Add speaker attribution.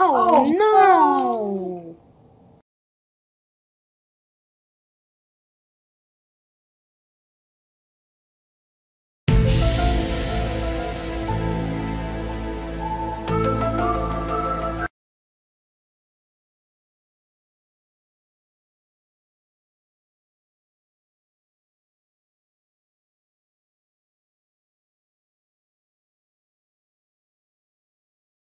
Speaker 1: Oh,
Speaker 2: Oh,
Speaker 1: no!